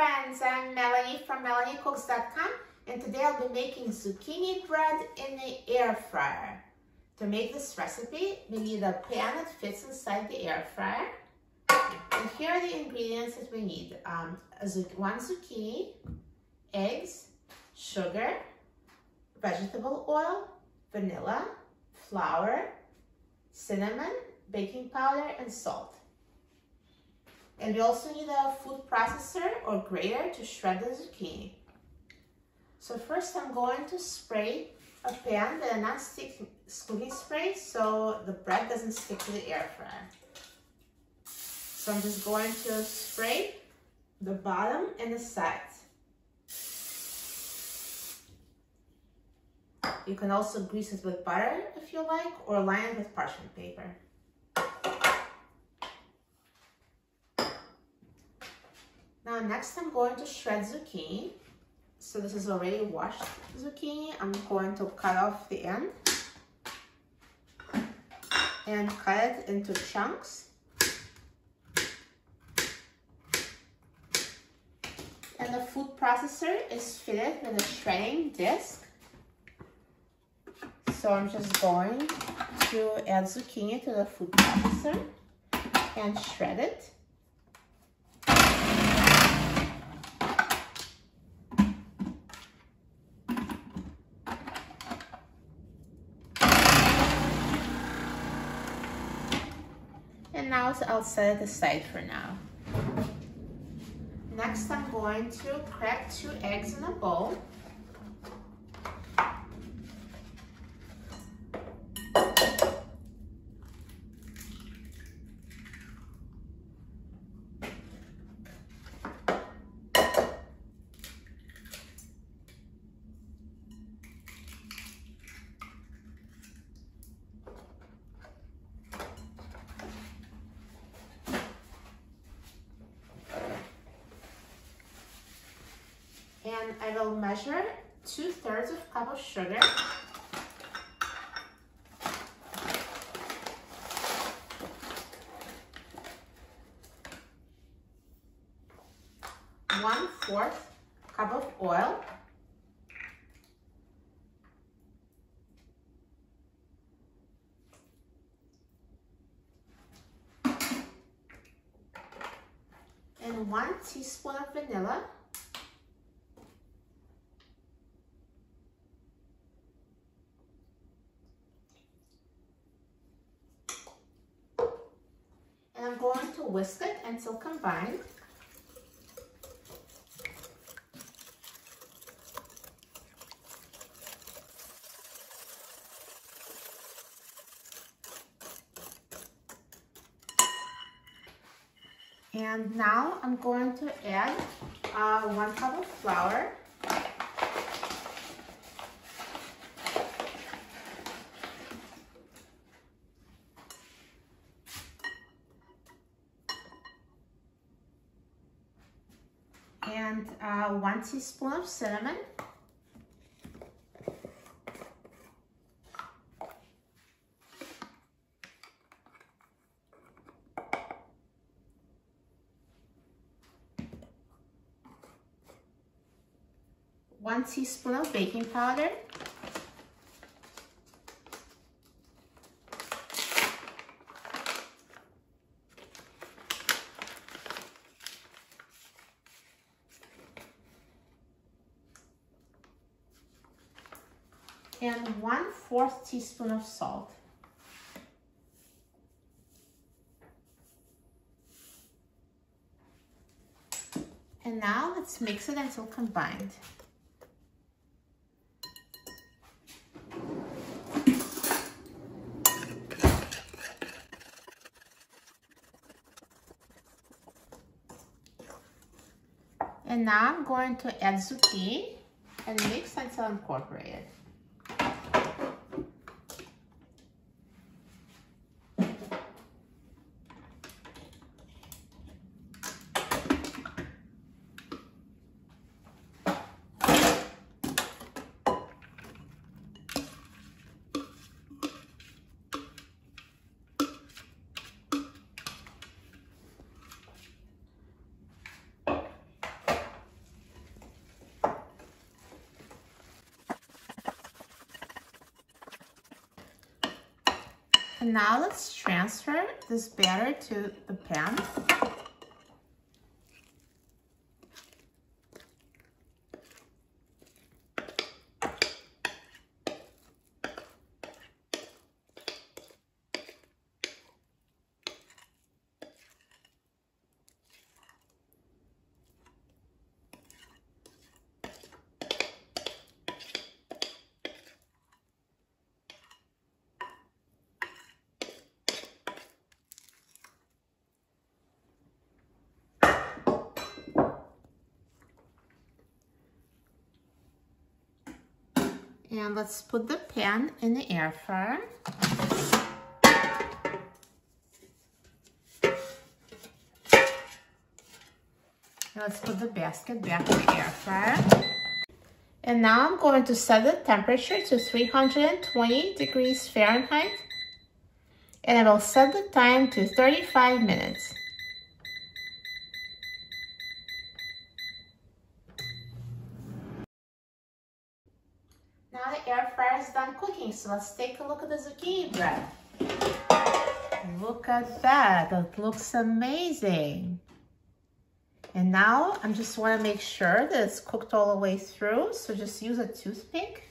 friends, I'm Melanie from MelanieCooks.com and today I'll be making zucchini bread in the air fryer. To make this recipe, we need a pan that fits inside the air fryer. And here are the ingredients that we need. Um, one zucchini, eggs, sugar, vegetable oil, vanilla, flour, cinnamon, baking powder, and salt. And we also need a food processor or grater to shred the zucchini. So first I'm going to spray a pan with a non-stick cooking spray so the bread doesn't stick to the air fryer. So I'm just going to spray the bottom and the sides. You can also grease it with butter if you like or line it with parchment paper. Now next I'm going to shred zucchini. So this is already washed zucchini. I'm going to cut off the end and cut it into chunks. And the food processor is fitted with a shredding disc. So I'm just going to add zucchini to the food processor and shred it. Now I'll set it aside for now. Next, I'm going to crack two eggs in a bowl. And I will measure two thirds of cup of sugar. One fourth cup of oil. And one teaspoon of vanilla. going to whisk it until combined. And now I'm going to add uh, one cup of flour. and uh, one teaspoon of cinnamon. One teaspoon of baking powder. And one fourth teaspoon of salt. And now let's mix it until combined. And now I'm going to add zucchini and mix until incorporated. And now let's transfer this batter to the pan. And let's put the pan in the air fryer. Let's put the basket back in the air fryer. And now I'm going to set the temperature to 320 degrees Fahrenheit. And I will set the time to 35 minutes. Now the air fryer is done cooking, so let's take a look at the zucchini bread. Look at that, that looks amazing. And now I am just want to make sure that it's cooked all the way through. So just use a toothpick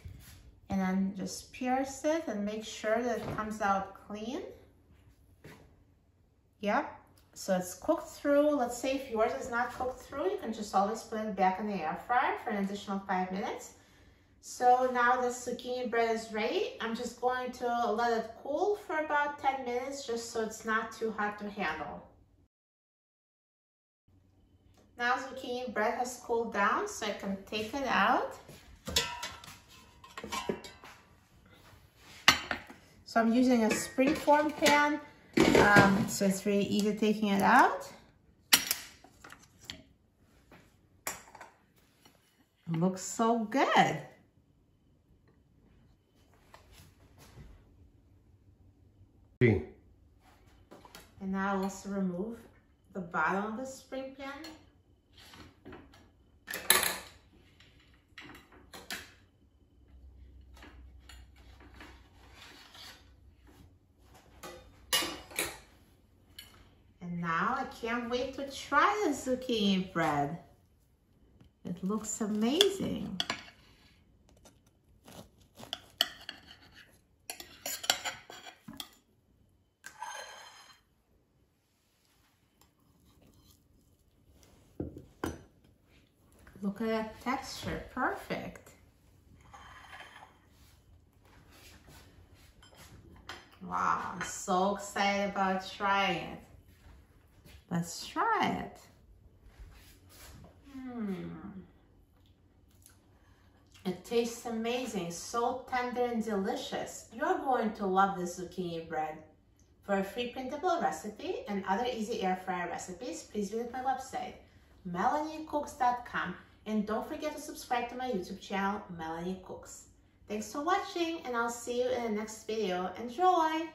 and then just pierce it and make sure that it comes out clean. Yep. So it's cooked through. Let's say if yours is not cooked through, you can just always put it back in the air fryer for an additional five minutes. So now the zucchini bread is ready. I'm just going to let it cool for about 10 minutes just so it's not too hot to handle. Now zucchini bread has cooled down so I can take it out. So I'm using a springform pan, um, so it's very easy taking it out. It looks so good. And now I'll also remove the bottom of the spring pan. And now I can't wait to try the zucchini bread. It looks amazing. Look at that texture, perfect. Wow, I'm so excited about trying it. Let's try it. Hmm. It tastes amazing, so tender and delicious. You're going to love this zucchini bread. For a free printable recipe and other easy air fryer recipes, please visit my website, melaniecooks.com and don't forget to subscribe to my YouTube channel, Melanie Cooks. Thanks for watching and I'll see you in the next video. Enjoy!